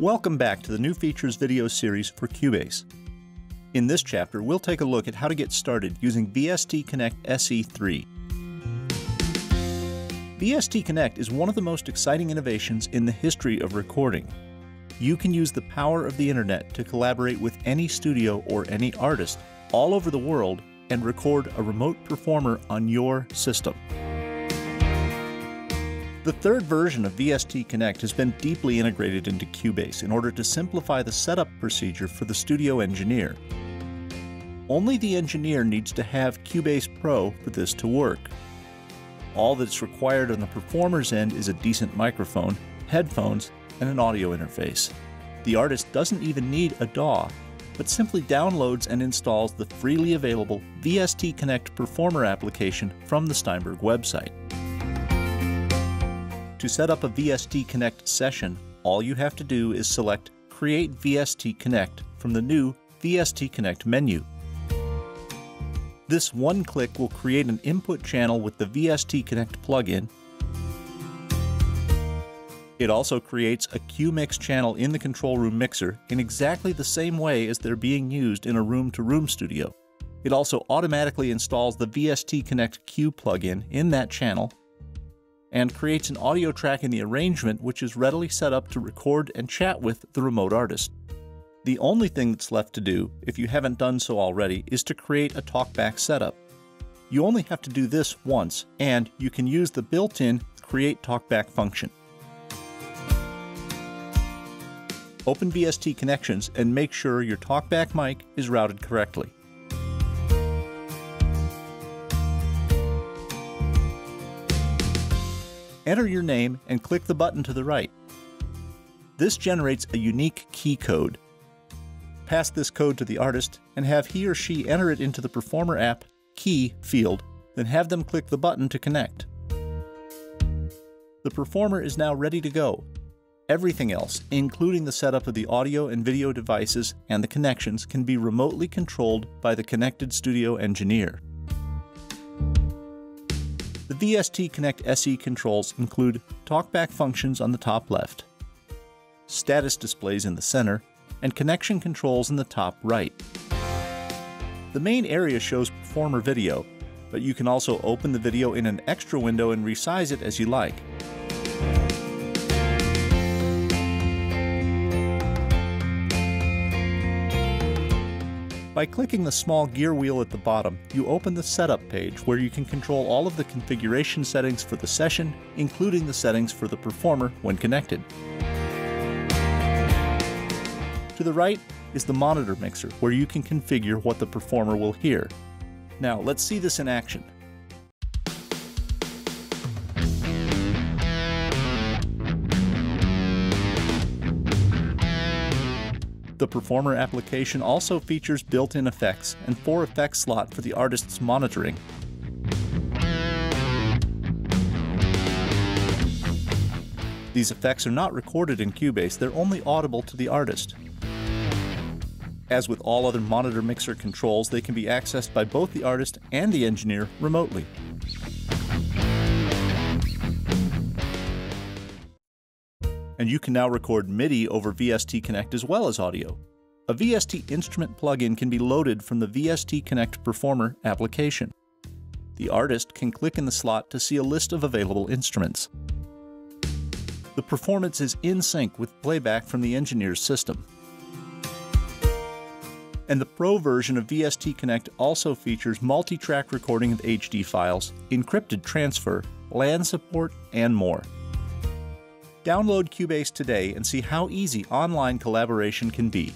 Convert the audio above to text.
Welcome back to the New Features video series for Cubase. In this chapter, we'll take a look at how to get started using VST Connect SE3. VST Connect is one of the most exciting innovations in the history of recording. You can use the power of the internet to collaborate with any studio or any artist all over the world and record a remote performer on your system. The third version of VST Connect has been deeply integrated into Cubase in order to simplify the setup procedure for the studio engineer. Only the engineer needs to have Cubase Pro for this to work. All that's required on the performer's end is a decent microphone, headphones, and an audio interface. The artist doesn't even need a DAW, but simply downloads and installs the freely available VST Connect Performer application from the Steinberg website. To set up a VST Connect session, all you have to do is select Create VST Connect from the new VST Connect menu. This one click will create an input channel with the VST Connect plugin. It also creates a Cue Mix channel in the control room mixer in exactly the same way as they're being used in a room-to-room -room studio. It also automatically installs the VST Connect Q plugin in that channel and creates an audio track in the arrangement which is readily set up to record and chat with the remote artist. The only thing that's left to do, if you haven't done so already, is to create a TalkBack setup. You only have to do this once, and you can use the built-in Create TalkBack function. Open VST connections and make sure your TalkBack mic is routed correctly. Enter your name and click the button to the right. This generates a unique key code. Pass this code to the artist and have he or she enter it into the Performer app Key field, then have them click the button to connect. The Performer is now ready to go. Everything else, including the setup of the audio and video devices and the connections, can be remotely controlled by the connected studio engineer. The VST Connect SE controls include talkback functions on the top left, status displays in the center, and connection controls in the top right. The main area shows performer video, but you can also open the video in an extra window and resize it as you like. By clicking the small gear wheel at the bottom, you open the Setup page where you can control all of the configuration settings for the session, including the settings for the performer when connected. To the right is the monitor mixer where you can configure what the performer will hear. Now let's see this in action. The Performer application also features built-in effects and four effects slot for the artist's monitoring. These effects are not recorded in Cubase, they're only audible to the artist. As with all other monitor mixer controls, they can be accessed by both the artist and the engineer remotely. And you can now record MIDI over VST Connect as well as audio. A VST instrument plugin can be loaded from the VST Connect Performer application. The artist can click in the slot to see a list of available instruments. The performance is in sync with playback from the engineer's system. And the Pro version of VST Connect also features multi-track recording of HD files, encrypted transfer, LAN support, and more. Download Cubase today and see how easy online collaboration can be.